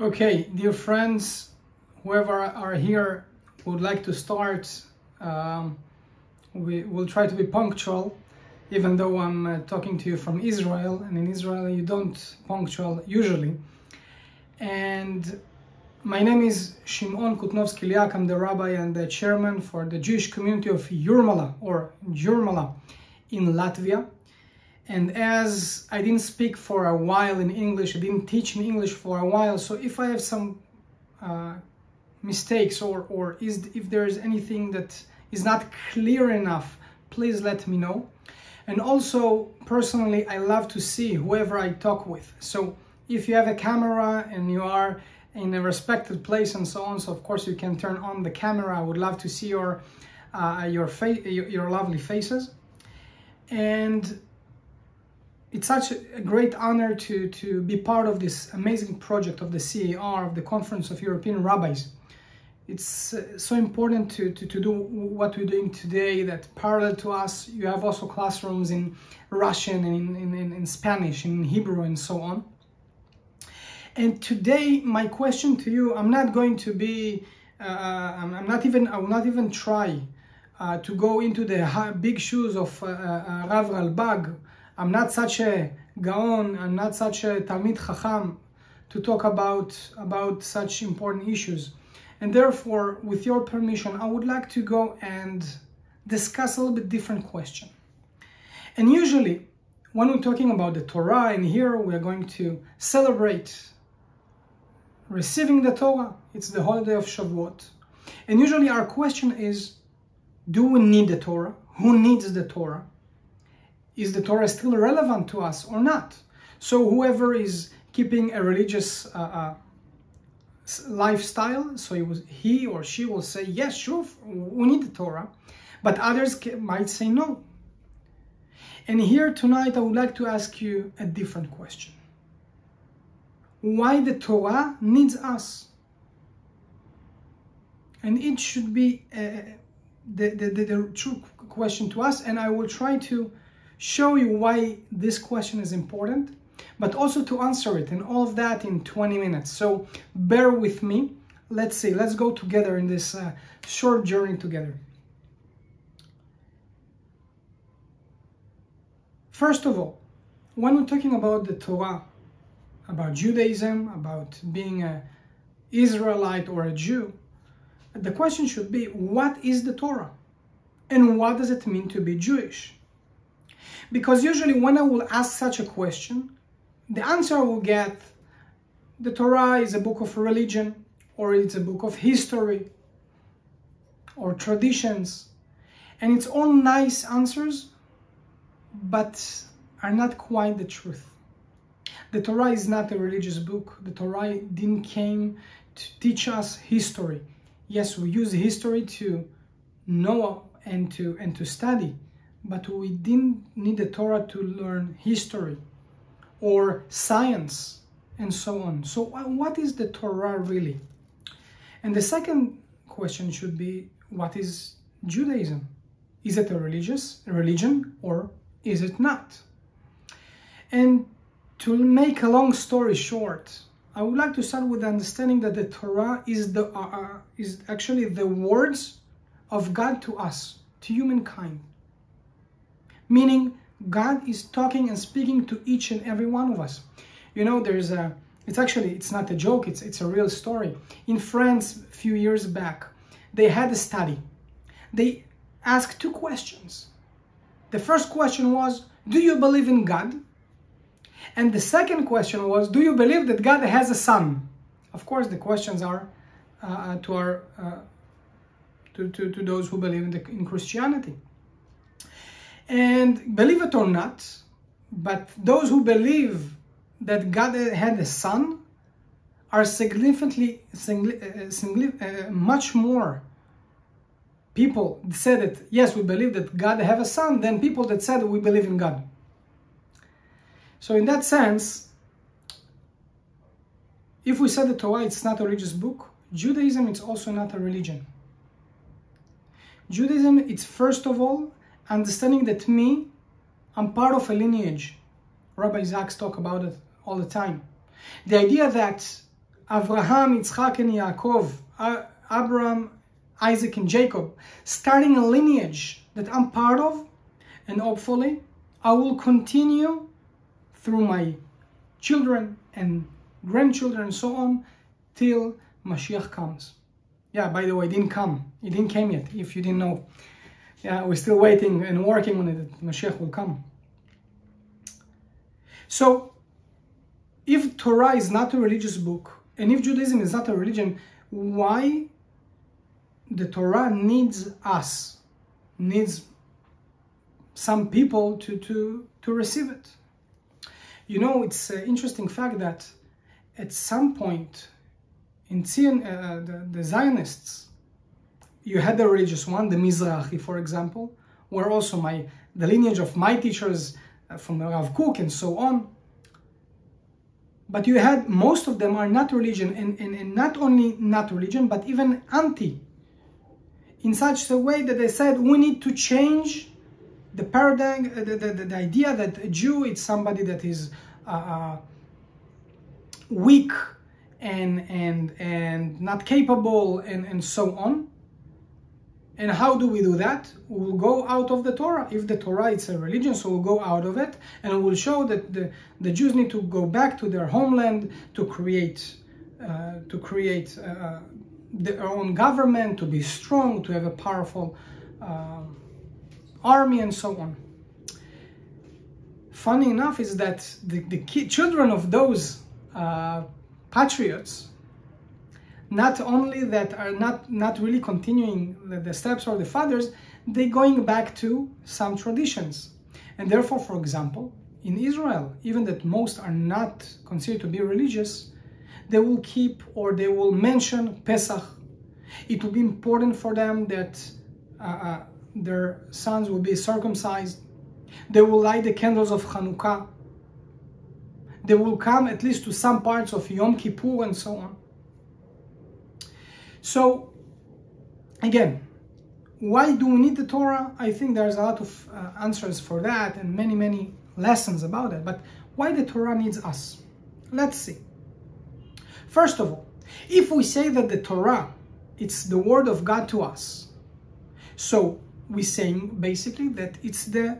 Okay, dear friends, whoever are here would like to start, um, we will try to be punctual, even though I'm uh, talking to you from Israel, and in Israel you don't punctual usually. And my name is Shimon Kutnovsky Liak. I'm the rabbi and the chairman for the Jewish community of Jurmala, or Jurmala in Latvia. And as I didn't speak for a while in English, I didn't teach in English for a while. So if I have some uh, mistakes or, or is, if there is anything that is not clear enough, please let me know. And also, personally, I love to see whoever I talk with. So if you have a camera and you are in a respected place and so on, so of course you can turn on the camera. I would love to see your uh, your your, your lovely faces. And it's such a great honor to, to be part of this amazing project of the CER, of the Conference of European Rabbis. It's uh, so important to, to, to do what we're doing today that parallel to us, you have also classrooms in Russian and in, in, in Spanish, in Hebrew and so on. And today, my question to you, I'm not going to be, uh, I'm not even, I will not even try uh, to go into the big shoes of uh, uh Rav Ralbag, I'm not such a gaon, I'm not such a Talmid Chacham to talk about, about such important issues. And therefore, with your permission, I would like to go and discuss a little bit different question. And usually, when we're talking about the Torah, and here we're going to celebrate receiving the Torah, it's the holiday of Shavuot. And usually our question is, do we need the Torah? Who needs the Torah? Is the Torah still relevant to us or not? So whoever is keeping a religious uh, uh, lifestyle, so he, was, he or she will say, yes, sure, we need the Torah. But others might say no. And here tonight, I would like to ask you a different question. Why the Torah needs us? And it should be uh, the, the, the, the true question to us, and I will try to show you why this question is important, but also to answer it and all of that in 20 minutes. So bear with me. Let's see, let's go together in this uh, short journey together. First of all, when we're talking about the Torah, about Judaism, about being an Israelite or a Jew, the question should be, what is the Torah? And what does it mean to be Jewish? Because usually when I will ask such a question, the answer I will get, the Torah is a book of religion, or it's a book of history, or traditions. And it's all nice answers, but are not quite the truth. The Torah is not a religious book. The Torah didn't came to teach us history. Yes, we use history to know and to and to study, but we didn't need the Torah to learn history or science and so on. So what is the Torah really? And the second question should be, what is Judaism? Is it a religious a religion or is it not? And to make a long story short, I would like to start with understanding that the Torah is the uh, uh is actually the words of God to us, to humankind meaning God is talking and speaking to each and every one of us. You know, there's a, it's actually, it's not a joke, it's, it's a real story. In France, a few years back, they had a study. They asked two questions. The first question was, do you believe in God? And the second question was, do you believe that God has a son? Of course, the questions are uh, to our uh, to, to, to those who believe in, the, in Christianity. And believe it or not, but those who believe that God had a son are significantly, uh, uh, much more people said that yes we believe that God have a son than people that said we believe in God. So in that sense, if we said the Torah it's not a religious book, Judaism it's also not a religion. Judaism it's first of all understanding that me, I'm part of a lineage. Rabbi Sacks talk about it all the time. The idea that Abraham, Yitzchak, and Yaakov, Abraham, Isaac, and Jacob, starting a lineage that I'm part of, and hopefully I will continue through my children and grandchildren and so on till Mashiach comes. Yeah, by the way, it didn't come. It didn't come yet, if you didn't know. Yeah, we're still waiting and working on it. Mashiach will come. So, if Torah is not a religious book, and if Judaism is not a religion, why the Torah needs us, needs some people to, to, to receive it? You know, it's an interesting fact that at some point in Zion, uh, the, the Zionists, you had the religious one, the Mizrahi, for example, where also my the lineage of my teachers uh, from the Rav Kook and so on. But you had most of them are not religion, and, and, and not only not religion, but even anti. In such a way that they said we need to change the paradigm, uh, the, the, the idea that a Jew is somebody that is uh, uh, weak and and and not capable and and so on. And how do we do that? We'll go out of the Torah. If the Torah is a religion, so we'll go out of it and we'll show that the, the Jews need to go back to their homeland to create uh, to create uh, their own government, to be strong, to have a powerful uh, army and so on. Funny enough is that the, the children of those uh, patriots not only that are not not really continuing the, the steps of the fathers they going back to some traditions. And therefore for example in israel even that most are not considered to be religious they will keep or they will mention pesach. It will be important for them that uh, uh, their sons will be circumcised. They will light the candles of hanukkah. They will come at least to some parts of yom kippur and so on so, again, why do we need the Torah? I think there's a lot of uh, answers for that and many, many lessons about it. But why the Torah needs us? Let's see. First of all, if we say that the Torah, it's the word of God to us, so we're saying basically that it's the,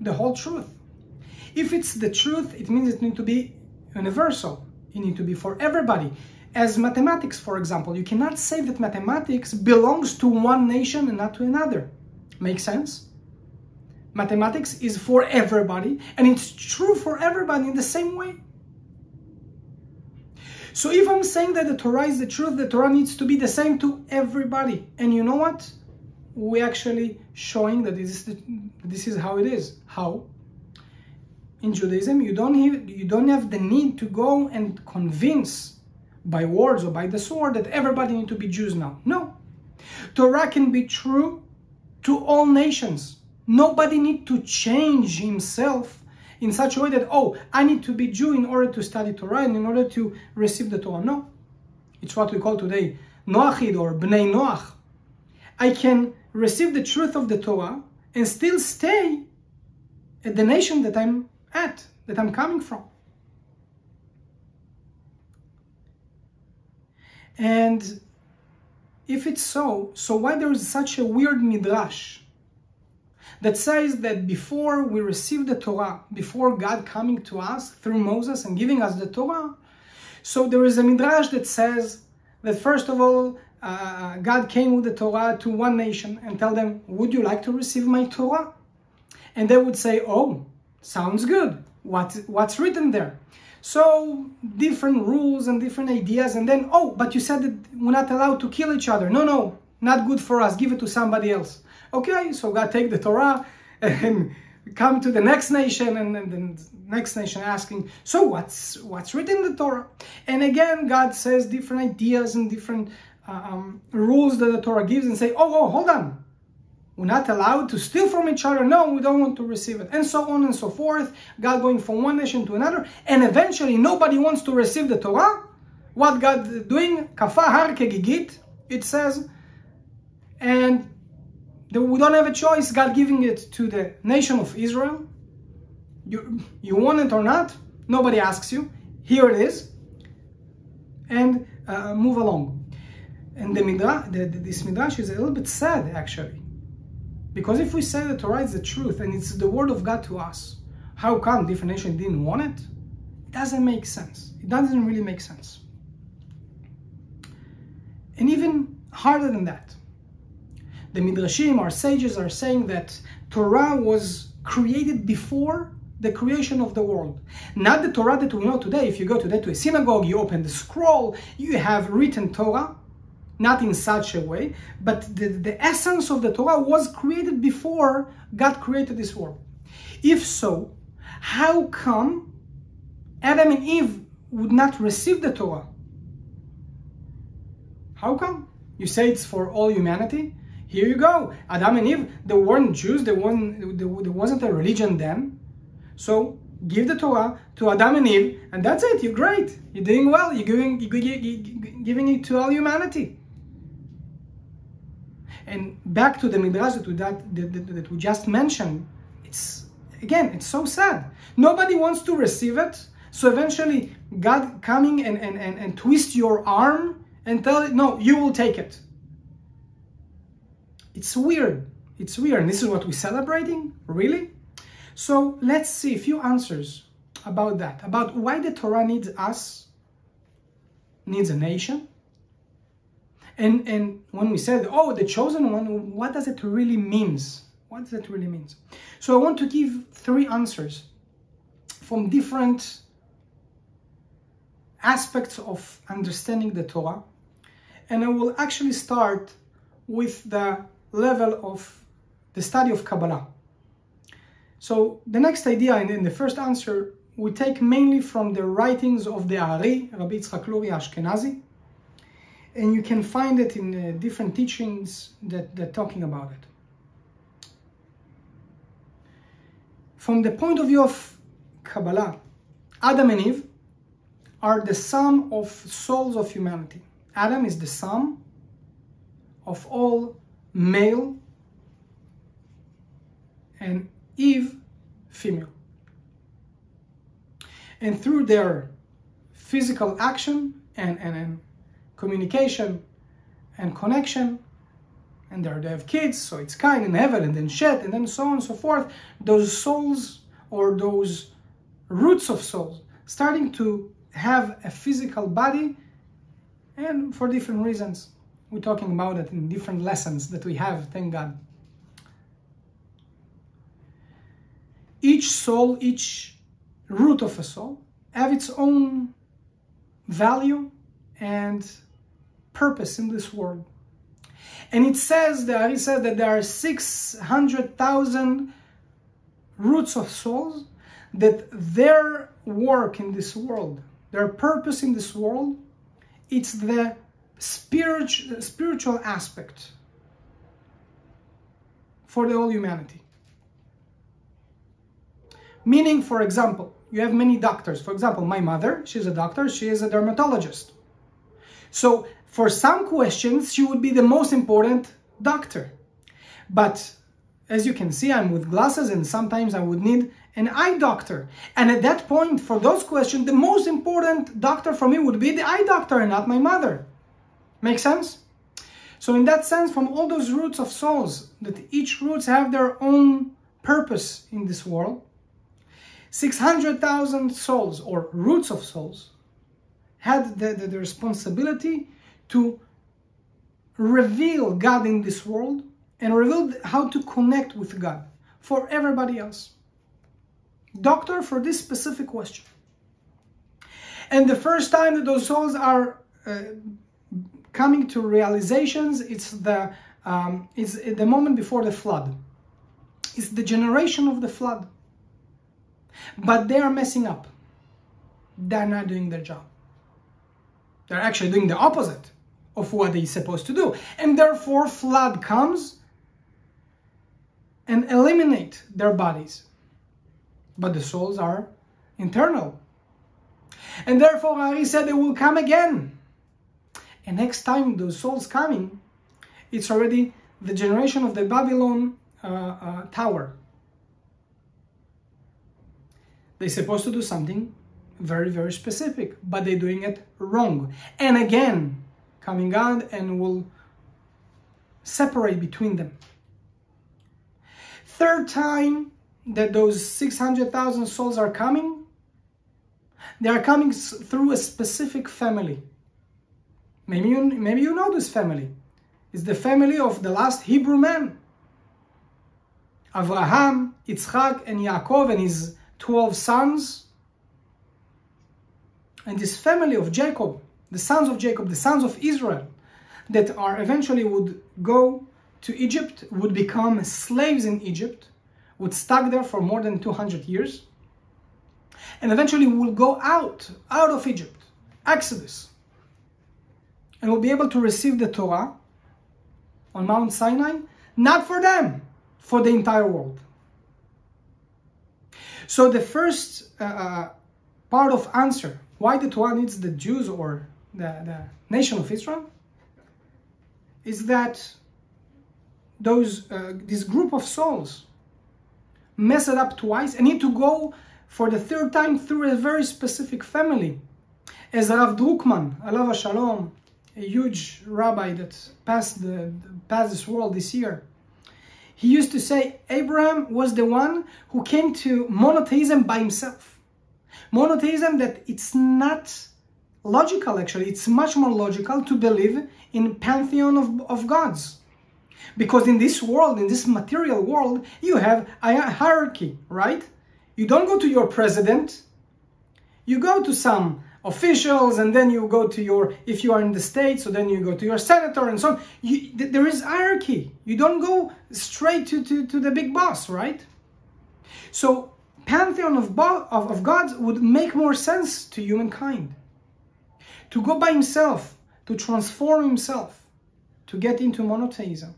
the whole truth. If it's the truth, it means it needs to be universal. It needs to be for everybody as mathematics, for example. You cannot say that mathematics belongs to one nation and not to another. Make sense? Mathematics is for everybody, and it's true for everybody in the same way. So if I'm saying that the Torah is the truth, the Torah needs to be the same to everybody. And you know what? We're actually showing that this is the, this is how it is. How? In Judaism, you don't have, you don't have the need to go and convince by words or by the sword that everybody need to be Jews now. No. Torah can be true to all nations. Nobody need to change himself in such a way that, oh, I need to be Jew in order to study Torah and in order to receive the Torah. No. It's what we call today Noachid or Bnei Noach. I can receive the truth of the Torah and still stay at the nation that I'm at, that I'm coming from. And if it's so, so why there is such a weird midrash that says that before we receive the Torah, before God coming to us through Moses and giving us the Torah, so there is a midrash that says that first of all, uh, God came with the Torah to one nation and tell them, would you like to receive my Torah? And they would say, oh, sounds good. What, what's written there? So different rules and different ideas and then, oh, but you said that we're not allowed to kill each other. No, no, not good for us. Give it to somebody else. Okay, so God take the Torah and come to the next nation and, then the next nation asking, so what's what's written in the Torah? And again, God says different ideas and different uh, um, rules that the Torah gives and say, oh, oh, hold on. We're not allowed to steal from each other. No, we don't want to receive it. And so on and so forth. God going from one nation to another. And eventually nobody wants to receive the Torah. What God doing? Kafahar kegigit, it says. And we don't have a choice. God giving it to the nation of Israel. You, you want it or not? Nobody asks you. Here it is. and uh, move along. And the midrash, the, this midrash is a little bit sad actually, because if we say the Torah is the truth and it's the word of God to us, how come different nations didn't want it? It doesn't make sense. It doesn't really make sense. And even harder than that, the midrashim, our sages, are saying that Torah was created before the creation of the world. Not the Torah that we know today. If you go today to a synagogue, you open the scroll, you have written Torah, not in such a way, but the, the essence of the Torah was created before God created this world. If so, how come Adam and Eve would not receive the Torah? How come? You say it's for all humanity? Here you go. Adam and Eve, they weren't Jews, they weren't, there wasn't a religion then. So give the Torah to Adam and Eve, and that's it. You're great. You're doing well. You're giving, you're giving it to all humanity. And back to the midrash that we, that, that, that we just mentioned, it's again, it's so sad. Nobody wants to receive it. So eventually, God coming and, and, and, and twist your arm and tell it, no, you will take it. It's weird. It's weird. And this is what we're celebrating? Really? So let's see a few answers about that, about why the Torah needs us, needs a nation. And, and when we said, oh, the chosen one, what does it really means? What does it really means? So I want to give three answers from different aspects of understanding the Torah. And I will actually start with the level of the study of Kabbalah. So the next idea and in the first answer we take mainly from the writings of the Ari, Rabbi Yitzchak Luria Ashkenazi, and you can find it in uh, different teachings that they're talking about it. From the point of view of Kabbalah, Adam and Eve are the sum of souls of humanity. Adam is the sum of all male and Eve, female. And through their physical action and, and, and communication and connection, and there they have kids, so it's Cain and Hevel and then Shet and then so on and so forth, those souls or those roots of souls starting to have a physical body and for different reasons. We're talking about it in different lessons that we have, thank God. each soul, each root of a soul, have its own value and purpose in this world. And it says that, it says that there are 600,000 roots of souls that their work in this world, their purpose in this world, it's the spiritual, spiritual aspect for the whole humanity. Meaning, for example, you have many doctors. For example, my mother, she's a doctor, she is a dermatologist. So for some questions, she would be the most important doctor. But as you can see, I'm with glasses and sometimes I would need an eye doctor. And at that point, for those questions, the most important doctor for me would be the eye doctor and not my mother. Make sense? So in that sense, from all those roots of souls, that each roots have their own purpose in this world, 600,000 souls or roots of souls had the, the, the, responsibility to reveal God in this world and reveal how to connect with God for everybody else. Doctor for this specific question. And the first time that those souls are uh, coming to realizations, it's the, um, it's the moment before the flood. It's the generation of the flood. But they are messing up. They're not doing their job. They're actually doing the opposite of what they're supposed to do. And therefore flood comes and eliminate their bodies. But the souls are internal. And therefore Ari said they will come again. And next time those souls coming, it's already the generation of the Babylon uh, uh, tower they're supposed to do something very, very specific, but they're doing it wrong. And again, coming out and will separate between them. Third time that those 600,000 souls are coming, they are coming through a specific family. Maybe you, maybe you know this family. It's the family of the last Hebrew man. Abraham, Yitzchak, and Yaakov and his 12 sons. And this family of Jacob, the sons of Jacob, the sons of Israel, that are eventually would go to Egypt, would become slaves in Egypt, would stuck there for more than 200 years, and eventually will go out, out of Egypt, Exodus, and will be able to receive the Torah on Mount Sinai, not for them, for the entire world. So the first uh, uh, part of answer, why the Torah needs the Jews or the, the nation of Israel, is that those uh, this group of souls mess it up twice and need to go for the third time through a very specific family. As Rav Drukman, Alav Shalom, a huge rabbi that passed the passed this world this year, he used to say Abraham was the one who came to monotheism by himself. Monotheism that it's not logical actually, it's much more logical to believe in pantheon of, of gods. Because in this world, in this material world, you have a hierarchy, right? You don't go to your president, you go to some officials and then you go to your if you are in the states so then you go to your senator and so on. You, th there is hierarchy. You don't go straight to, to, to the big boss right? So pantheon of, of, of gods would make more sense to humankind to go by himself to transform himself to get into monotheism.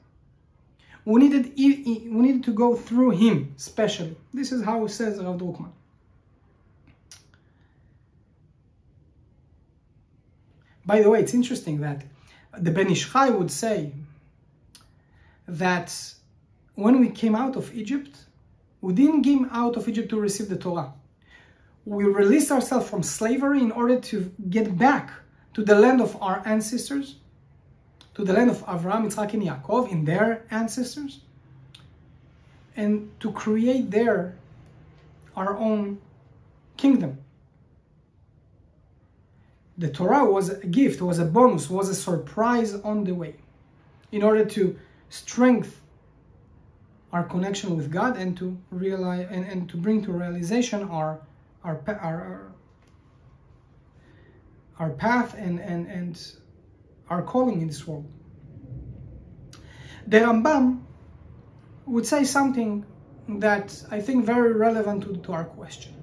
We needed we needed to go through him specially. This is how it says Rav Drukman By the way, it's interesting that the Ben Ish Chai would say that when we came out of Egypt, we didn't come out of Egypt to receive the Torah. We release ourselves from slavery in order to get back to the land of our ancestors, to the land of Avraham, Yitzchak, and Yaakov, in their ancestors, and to create there our own kingdom. The Torah was a gift, was a bonus, was a surprise on the way in order to strengthen our connection with God and to realize and, and to bring to realization our our our our path and and and our calling in this world. The Rambam would say something that I think very relevant to, to our question.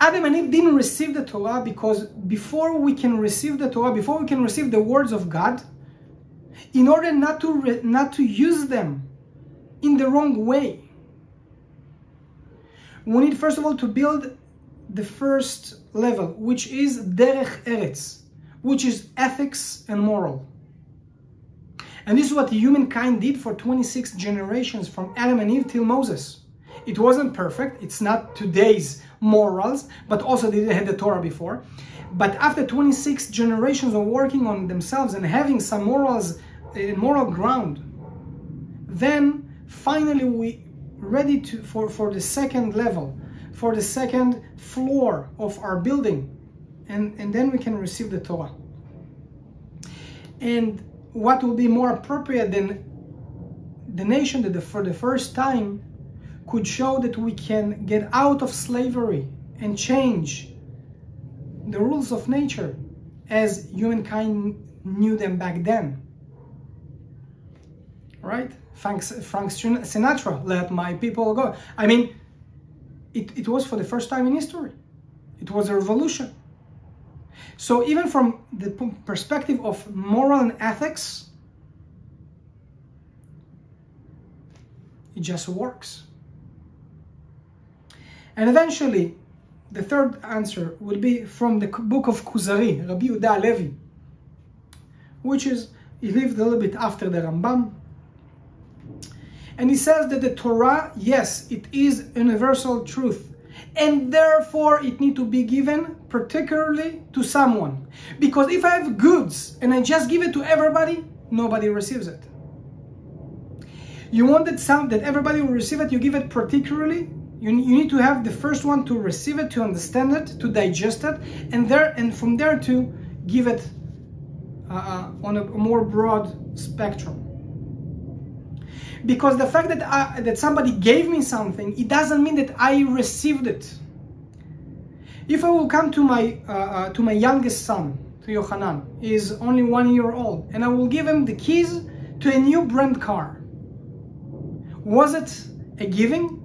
Adam and Eve didn't receive the Torah because before we can receive the Torah, before we can receive the words of God, in order not to not to use them in the wrong way, we need first of all to build the first level, which is derech eretz, which is ethics and moral. And this is what humankind did for 26 generations from Adam and Eve till Moses. It wasn't perfect. It's not today's morals, but also they didn't have the Torah before. But after 26 generations of working on themselves and having some morals, uh, moral ground, then finally we ready to for, for the second level, for the second floor of our building. And, and then we can receive the Torah. And what would be more appropriate than the nation that the, for the first time could show that we can get out of slavery and change the rules of nature as humankind knew them back then. Right? Frank, Frank Sinatra, let my people go. I mean, it, it was for the first time in history. It was a revolution. So even from the perspective of moral and ethics, it just works. And eventually, the third answer will be from the book of Kuzari, Rabbi Yehuda Levi, which is, he lived a little bit after the Rambam. And he says that the Torah, yes, it is universal truth. and therefore it need to be given particularly to someone. Because if I have goods and I just give it to everybody, nobody receives it. You want that some that everybody will receive it, you give it particularly. You, you need to have the first one to receive it, to understand it, to digest it, and there and from there to give it uh, uh on a more broad spectrum because the fact that I, that somebody gave me something it doesn't mean that I received it. If I will come to my uh, uh, to my youngest son to Yohanan he is only one year old and I will give him the keys to a new brand car. Was it a giving?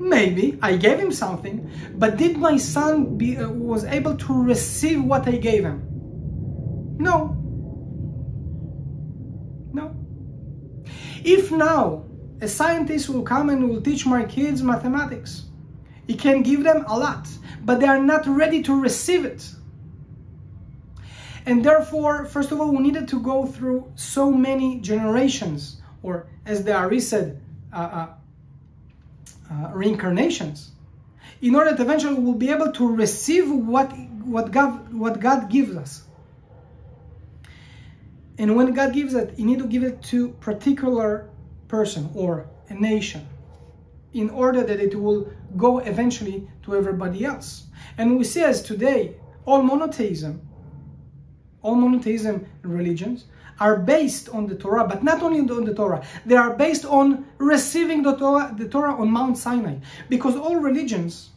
Maybe I gave him something but did my son be uh, was able to receive what I gave him? No If now a scientist will come and will teach my kids mathematics, he can give them a lot, but they are not ready to receive it. And therefore, first of all, we needed to go through so many generations, or as the Ari said, uh, uh, uh, reincarnations, in order that eventually we'll be able to receive what, what, God, what God gives us. And when God gives it, you need to give it to particular person or a nation in order that it will go eventually to everybody else. And we see as today, all monotheism, all monotheism religions are based on the Torah, but not only on the Torah, they are based on receiving the Torah, the Torah on Mount Sinai. Because all religions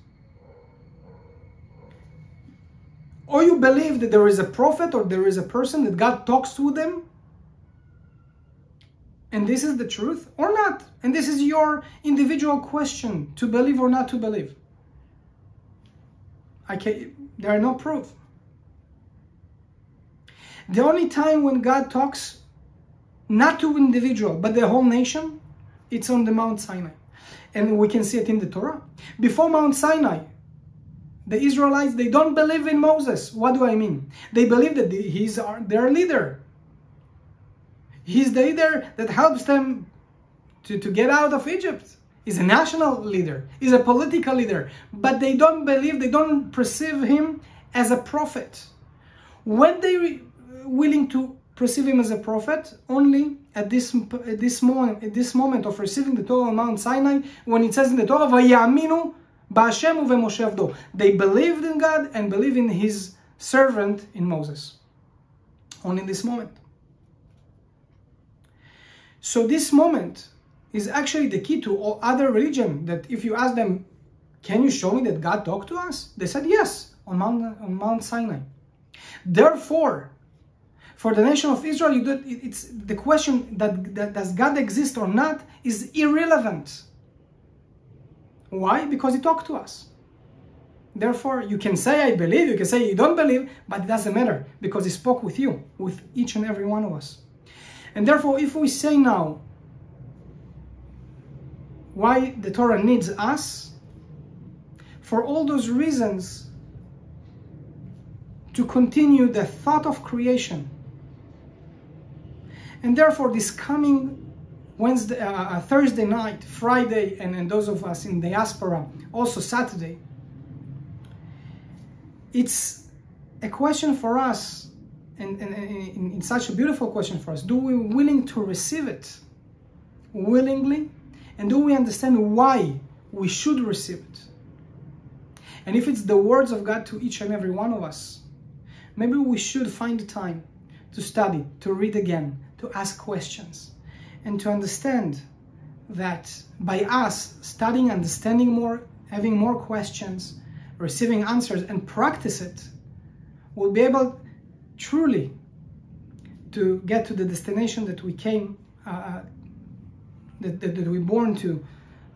or you believe that there is a prophet or there is a person that God talks to them? And this is the truth or not? And this is your individual question to believe or not to believe. I can there are no proof. The only time when God talks not to individual but the whole nation it's on the Mount Sinai. And we can see it in the Torah. Before Mount Sinai the Israelites, they don't believe in Moses. What do I mean? They believe that he's their leader. He's the leader that helps them to, to get out of Egypt. He's a national leader. He's a political leader. But they don't believe, they don't perceive him as a prophet. When they willing to perceive him as a prophet, only at this at this moment at this moment of receiving the Torah on Mount Sinai, when it says in the Torah, "Vayaminu Ba'Hashem uveMoshe avdo. They believed in God and believe in His servant in Moses. Only this moment. So this moment is actually the key to all other religion. That if you ask them, can you show me that God talked to us? They said yes on Mount, on Mount Sinai. Therefore, for the nation of Israel, do, it's the question that, that does God exist or not is irrelevant why? Because he talked to us. Therefore, you can say, I believe, you can say you don't believe, but it doesn't matter because he spoke with you, with each and every one of us. And therefore, if we say now why the Torah needs us, for all those reasons, to continue the thought of creation. And therefore, this coming Wednesday, uh, uh, Thursday night, Friday, and, and those of us in diaspora, also Saturday. It's a question for us, and, and, and, such a beautiful question for us. Do we willing to receive it willingly? And do we understand why we should receive it? And if it's the words of God to each and every one of us, maybe we should find the time to study, to read again, to ask questions and to understand that by us studying, understanding more, having more questions, receiving answers, and practice it, we'll be able truly to get to the destination that we came, uh, uh that, that, that, we born to,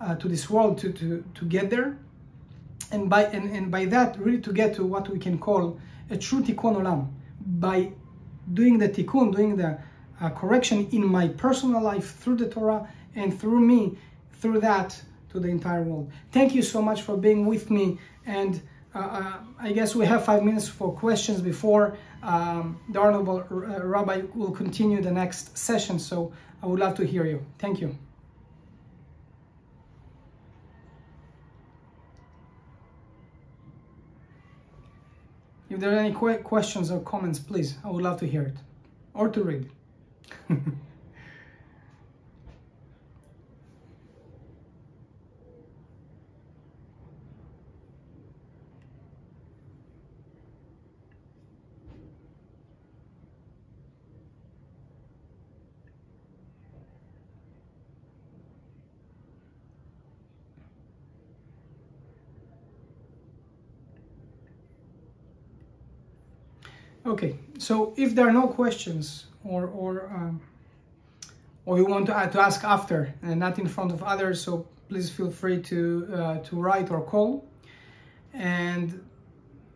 uh, to this world to, to, to get there. And by, and, and by that, really to get to what we can call a true tikkun olam. By doing the tikkun, doing the uh, correction in my personal life through the Torah and through me, through that to the entire world. Thank you so much for being with me. And uh, uh I guess we have five minutes for questions before um, the Honorable uh, Rabbi will continue the next session. So I would love to hear you. Thank you. If there are any questions or comments, please, I would love to hear it or to read. Okay, so if there are no questions or or um, or you want to, uh, to ask after and not in front of others, so please feel free to uh, to write or call. And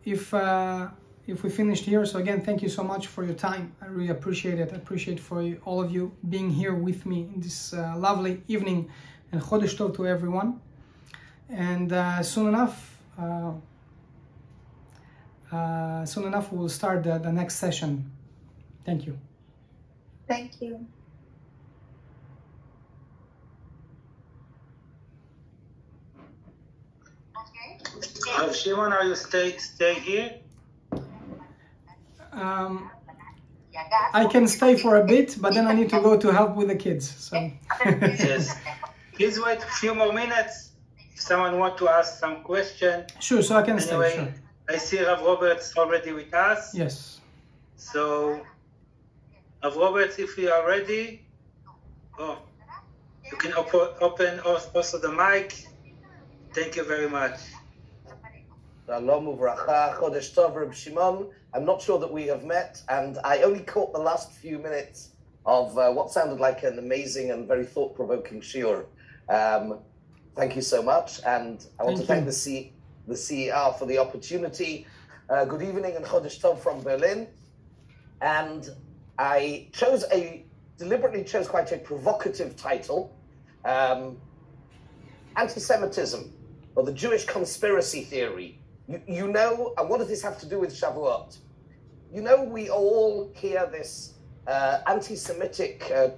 if uh, if we finished here, so again, thank you so much for your time. I really appreciate it. I appreciate for you, all of you being here with me in this uh, lovely evening, and Chodesh Tov to everyone. And uh, soon enough. Uh, uh, soon enough we'll start the, the next session. Thank you. Thank you. Rav Shimon, are you stay stay here? Um, I can stay for a bit, but then I need to go to help with the kids. So Yes. Please wait a few more minutes. If someone want to ask some question. sure, so I can stay. Anyway, Sure. I see Rav Roberts already with us. Yes. So, Rav Roberts, if you are ready, oh, you can op- open also the mic. Thank you very much. Shalom uvracha, Chodesh Tov, Reb Shimon. I'm not sure that we have met, and I only caught the last few minutes of uh, what sounded like an amazing and very thought-provoking shiur. Um, thank you so much, and I want Thank to thank you. the C- the CER for the opportunity. Uh, good evening and Chodesh Tov from Berlin. And I chose a deliberately chose quite a provocative title, um, anti-Semitism or the Jewish conspiracy theory. You, you know, and what does this have to do with Shavuot? You know, we all hear this uh, anti-Semitic uh,